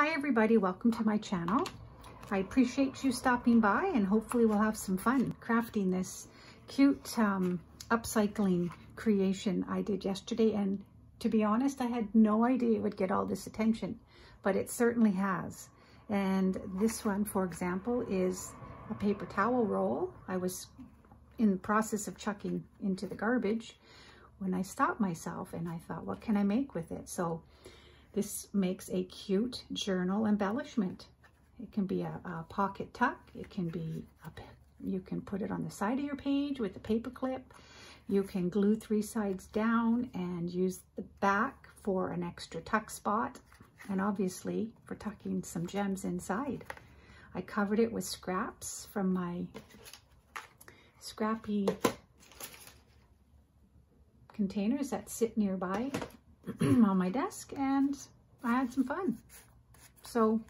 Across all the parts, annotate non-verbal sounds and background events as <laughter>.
Hi everybody, welcome to my channel. I appreciate you stopping by and hopefully we'll have some fun crafting this cute um, upcycling creation I did yesterday. And to be honest I had no idea it would get all this attention but it certainly has. And this one for example is a paper towel roll. I was in the process of chucking into the garbage when I stopped myself and I thought what can I make with it? So this makes a cute journal embellishment. It can be a, a pocket tuck. It can be, a, you can put it on the side of your page with a paper clip. You can glue three sides down and use the back for an extra tuck spot and obviously for tucking some gems inside. I covered it with scraps from my scrappy containers that sit nearby <clears throat> on my desk and I had some fun. So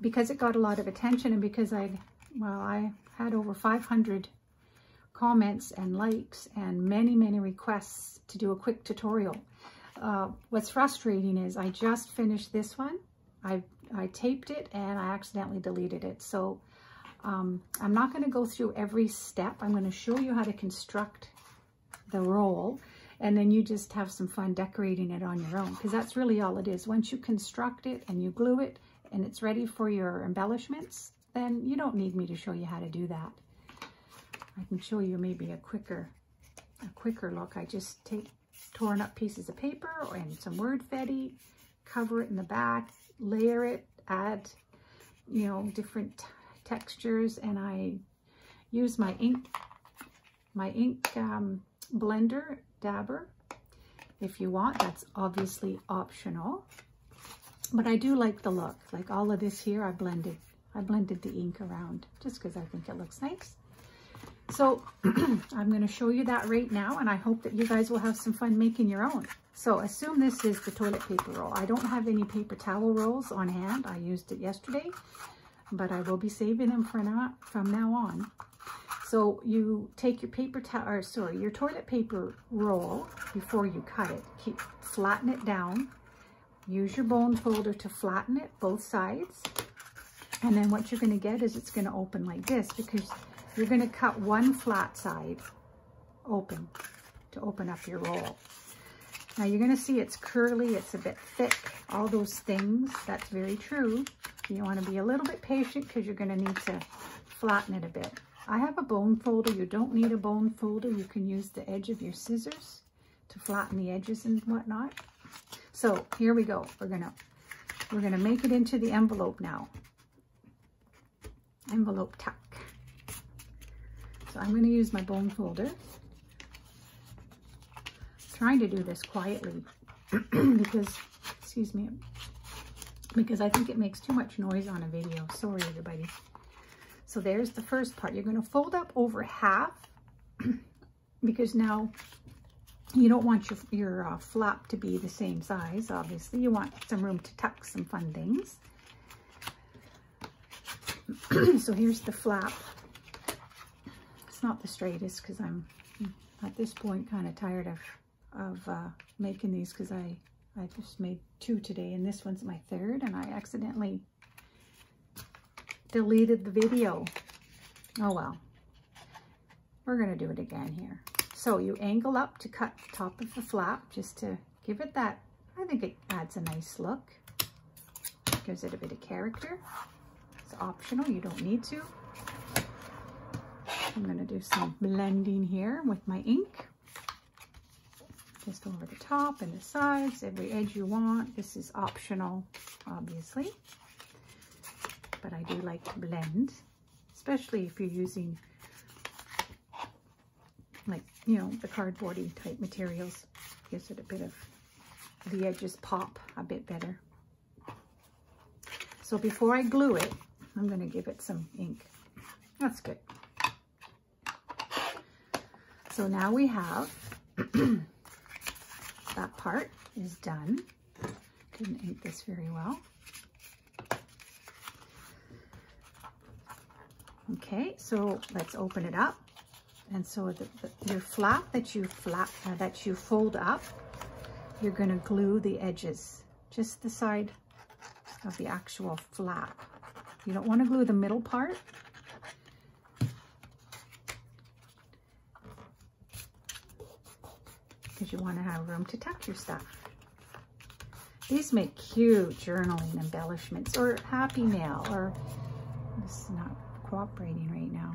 because it got a lot of attention and because I, well, I had over 500 comments and likes and many, many requests to do a quick tutorial. Uh, what's frustrating is I just finished this one. I, I taped it and I accidentally deleted it. So um, I'm not going to go through every step. I'm going to show you how to construct the roll and then you just have some fun decorating it on your own because that's really all it is. Once you construct it and you glue it and it's ready for your embellishments, then you don't need me to show you how to do that. I can show you maybe a quicker, a quicker look. I just take torn up pieces of paper and some Wordfetti, cover it in the back, layer it, add, you know, different textures, and I use my ink, my ink um, blender dabber if you want. That's obviously optional. But I do like the look. Like all of this here, I blended, I blended the ink around just because I think it looks nice. So <clears throat> I'm going to show you that right now, and I hope that you guys will have some fun making your own. So assume this is the toilet paper roll. I don't have any paper towel rolls on hand. I used it yesterday, but I will be saving them for now, from now on. So you take your paper towel, or sorry, your toilet paper roll before you cut it. Keep flatten it down. Use your bone folder to flatten it both sides. And then what you're going to get is it's going to open like this because you're going to cut one flat side open to open up your roll. Now you're going to see it's curly, it's a bit thick, all those things. That's very true. You want to be a little bit patient because you're going to need to flatten it a bit. I have a bone folder. You don't need a bone folder. You can use the edge of your scissors to flatten the edges and whatnot. So here we go. We're gonna we're gonna make it into the envelope now. Envelope tuck. So I'm gonna use my bone folder. trying to do this quietly <clears throat> because, excuse me, because I think it makes too much noise on a video. Sorry, everybody. So there's the first part. You're going to fold up over half <clears throat> because now you don't want your, your uh, flap to be the same size, obviously. You want some room to tuck some fun things. <clears throat> so here's the flap. It's not the straightest because I'm at this point kind of tired of, of uh, making these because I, I just made two today and this one's my third and I accidentally deleted the video. Oh well. We're going to do it again here. So you angle up to cut the top of the flap just to give it that, I think it adds a nice look. Gives it a bit of character. It's optional, you don't need to. I'm going to do some blending here with my ink. Just over the top and the sides, every edge you want. This is optional, obviously but I do like to blend, especially if you're using like, you know, the cardboardy type materials. Gives it a bit of, the edges pop a bit better. So before I glue it, I'm going to give it some ink. That's good. So now we have, <clears throat> that part is done. Didn't ink this very well. Okay, so let's open it up. And so the, the, your flap that you flap uh, that you fold up, you're going to glue the edges, just the side of the actual flap. You don't want to glue the middle part. Because you want to have room to tuck your stuff. These make cute journaling embellishments or happy mail or this is not cooperating right now.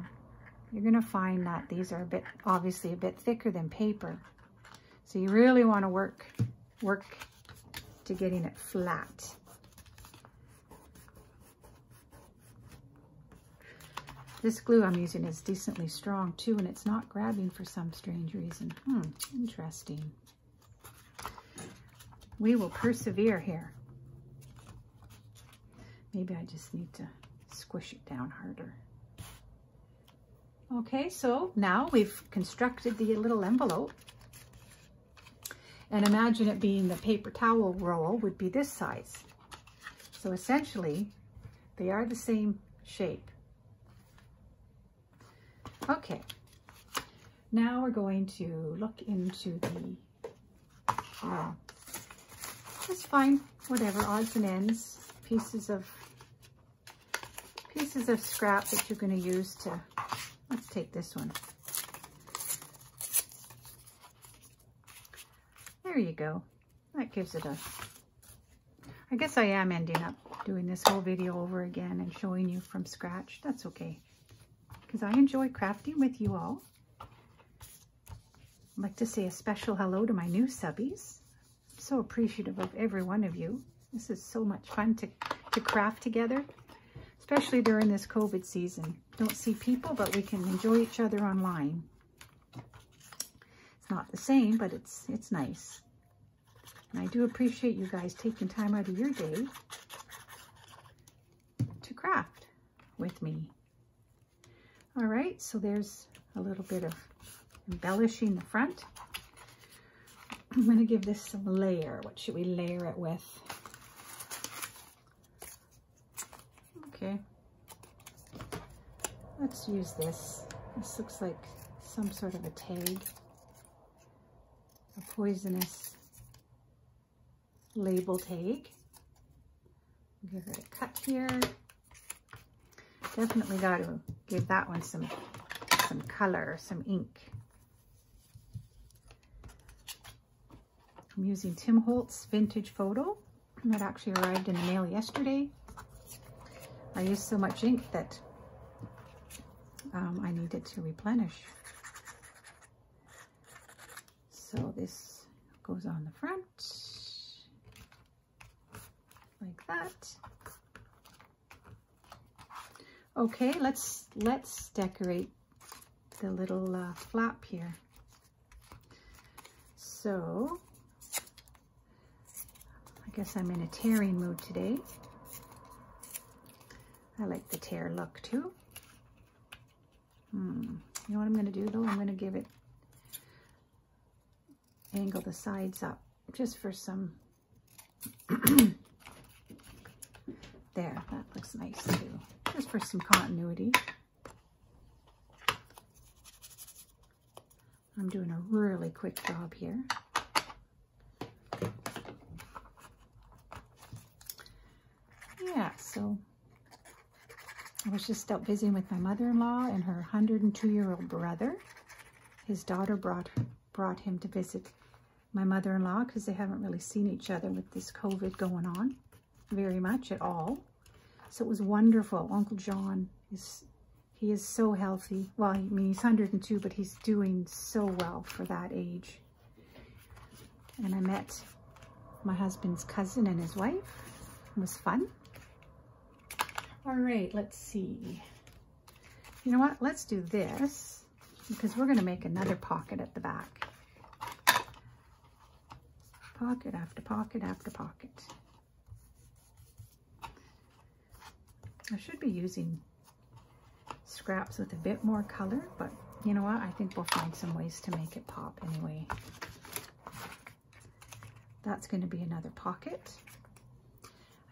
You're going to find that these are a bit, obviously a bit thicker than paper. So you really want to work, work to getting it flat. This glue I'm using is decently strong too, and it's not grabbing for some strange reason. Hmm, interesting. We will persevere here. Maybe I just need to squish it down harder. Okay, so now we've constructed the little envelope. And imagine it being the paper towel roll would be this size. So essentially, they are the same shape. Okay, now we're going to look into the, uh, just find whatever odds and ends, pieces of, pieces of scrap that you're going to use to, let's take this one. There you go. That gives it a, I guess I am ending up doing this whole video over again and showing you from scratch. That's okay because I enjoy crafting with you all. I'd like to say a special hello to my new subbies. I'm so appreciative of every one of you. This is so much fun to, to craft together, especially during this COVID season. Don't see people, but we can enjoy each other online. It's not the same, but it's, it's nice. And I do appreciate you guys taking time out of your day to craft with me. All right, so there's a little bit of embellishing the front. I'm going to give this some layer. What should we layer it with? Okay. Let's use this. This looks like some sort of a tag. A poisonous label tag. Give it a cut here. Definitely got to give that one some, some color, some ink. I'm using Tim Holtz Vintage Photo. That actually arrived in the mail yesterday. I used so much ink that um, I needed to replenish. So this goes on the front like that. Okay, let's let's decorate the little uh, flap here. So, I guess I'm in a tearing mood today. I like the tear look too. Hmm. You know what I'm going to do though? I'm going to give it, angle the sides up just for some, <coughs> there, that looks nice too just for some continuity. I'm doing a really quick job here. Yeah, so I was just out visiting with my mother-in-law and her 102-year-old brother. His daughter brought brought him to visit my mother-in-law because they haven't really seen each other with this COVID going on very much at all. So it was wonderful. Uncle John is, he is so healthy. Well, I mean, he's 102, but he's doing so well for that age. And I met my husband's cousin and his wife. It was fun. All right, let's see. You know what? Let's do this because we're going to make another pocket at the back. Pocket after pocket after pocket. I should be using scraps with a bit more color, but you know what? I think we'll find some ways to make it pop anyway. That's going to be another pocket.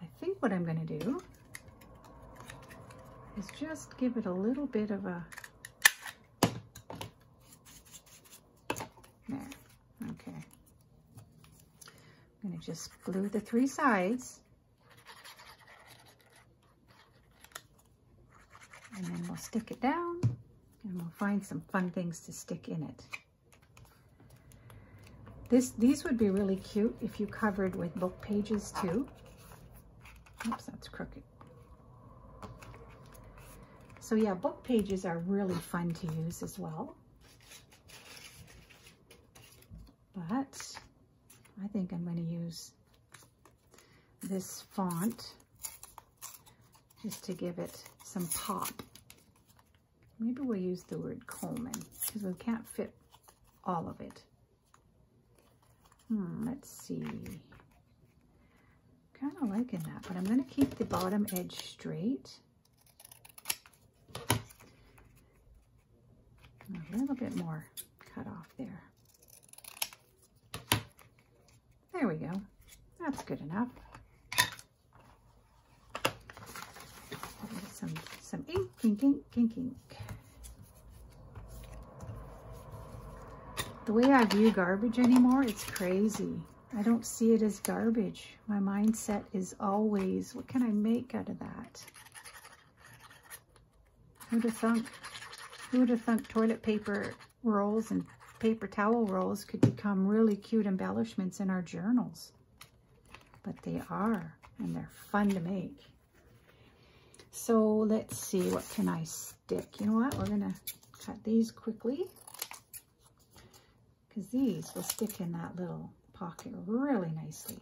I think what I'm going to do is just give it a little bit of a there okay. I'm going to just glue the three sides. And then we'll stick it down and we'll find some fun things to stick in it. This these would be really cute if you covered with book pages too. Oops that's crooked. So yeah, book pages are really fun to use as well. But I think I'm going to use this font just to give it some pop. Maybe we'll use the word Coleman because we can't fit all of it. Hmm, let's see. Kind of liking that, but I'm going to keep the bottom edge straight. A little bit more cut off there. There we go. That's good enough. Some, some ink, ink, ink, ink, ink. The way I view garbage anymore, it's crazy. I don't see it as garbage. My mindset is always, what can I make out of that? Who'd have thunk? Who would have thunk toilet paper rolls and paper towel rolls could become really cute embellishments in our journals? But they are, and they're fun to make. So let's see, what can I stick? You know what? We're going to cut these quickly because these will stick in that little pocket really nicely.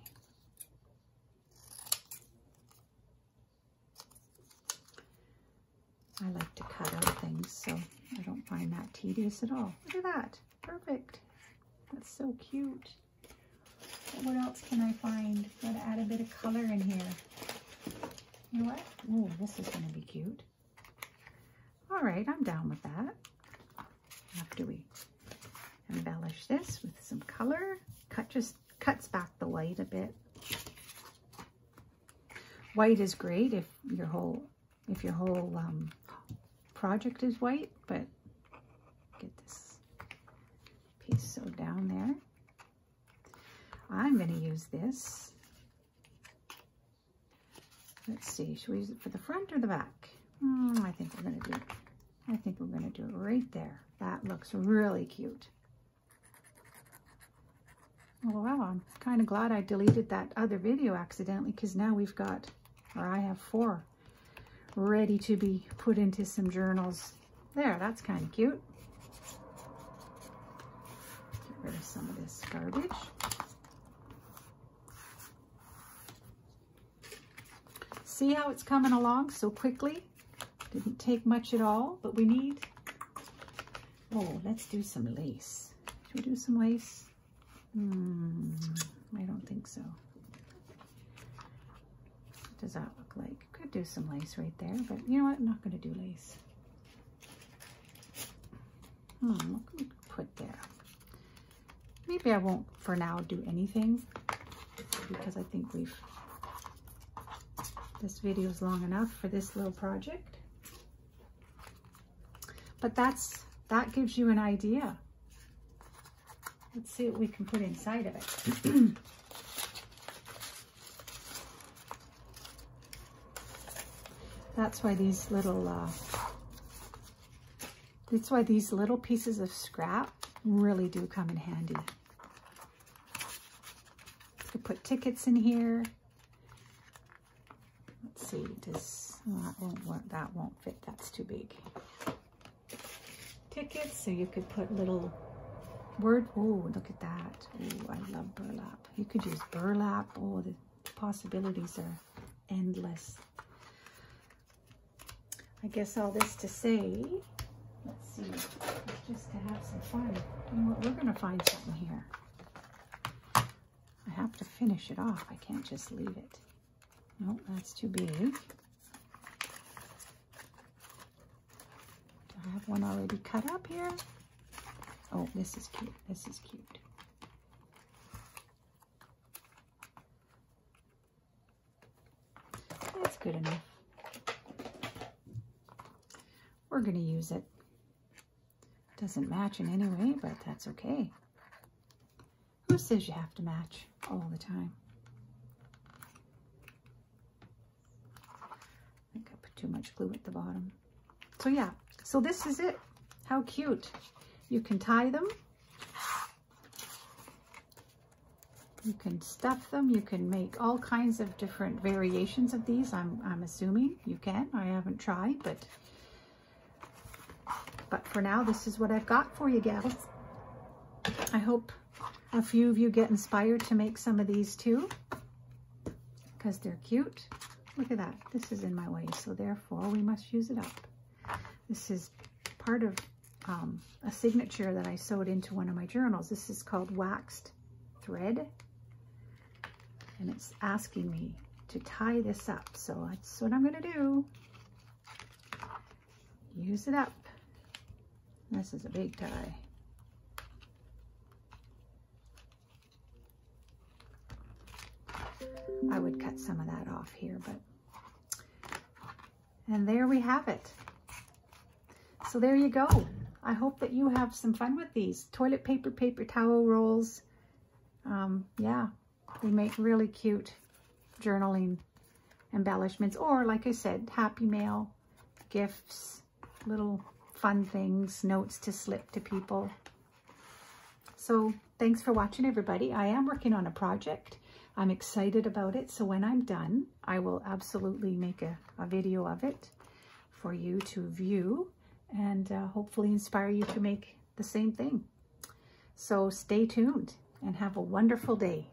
I like to cut out things, so I don't find that tedious at all. Look at that. Perfect. That's so cute. What else can I find? Gotta add a bit of color in here. You know what? Oh, this is going to be cute. All right, I'm down with that. After we embellish this with some color. Cut just cuts back the white a bit. White is great if your whole if your whole um, project is white, but get this piece sewed down there. I'm going to use this. Let's see, should we use it for the front or the back? Mm, I think we're going to do it. I think we're going to do it right there. That looks really cute. Oh, well, I'm kind of glad I deleted that other video accidentally because now we've got, or I have four, ready to be put into some journals. There, that's kind of cute. Rid of some of this garbage. See how it's coming along so quickly? Didn't take much at all, but we need, oh, let's do some lace. Should we do some lace? Hmm, I don't think so. What does that look like? Could do some lace right there, but you know what? I'm not going to do lace. Hmm, what can we put there? Maybe I won't, for now, do anything because I think we've, this video is long enough for this little project. But that's, that gives you an idea Let's see what we can put inside of it. <clears throat> that's why these little, uh, that's why these little pieces of scrap really do come in handy. You put tickets in here. Let's see, oh, that, won't, that won't fit, that's too big. Tickets, so you could put little Word, oh, look at that. Oh, I love burlap. You could use burlap. Oh, the possibilities are endless. I guess all this to say, let's see, just to have some fun. You know what, we're going to find something here. I have to finish it off. I can't just leave it. No, that's too big. Do I have one already cut up here? Oh, this is cute. This is cute. That's good enough. We're going to use it. Doesn't match in any way, but that's okay. Who says you have to match all the time? I think I put too much glue at the bottom. so yeah, so this is it. How cute. You can tie them. You can stuff them. You can make all kinds of different variations of these. I'm, I'm assuming you can. I haven't tried, but but for now, this is what I've got for you, gals. I hope a few of you get inspired to make some of these too because they're cute. Look at that. This is in my way, so therefore we must use it up. This is part of um, a signature that I sewed into one of my journals. This is called waxed thread. And it's asking me to tie this up. So that's what I'm going to do. Use it up. This is a big tie. I would cut some of that off here, but and there we have it. So there you go. I hope that you have some fun with these. Toilet paper, paper towel rolls. Um, yeah, they make really cute journaling embellishments. Or, like I said, happy mail, gifts, little fun things, notes to slip to people. So thanks for watching, everybody. I am working on a project. I'm excited about it. So when I'm done, I will absolutely make a, a video of it for you to view and uh, hopefully inspire you to make the same thing. So stay tuned and have a wonderful day.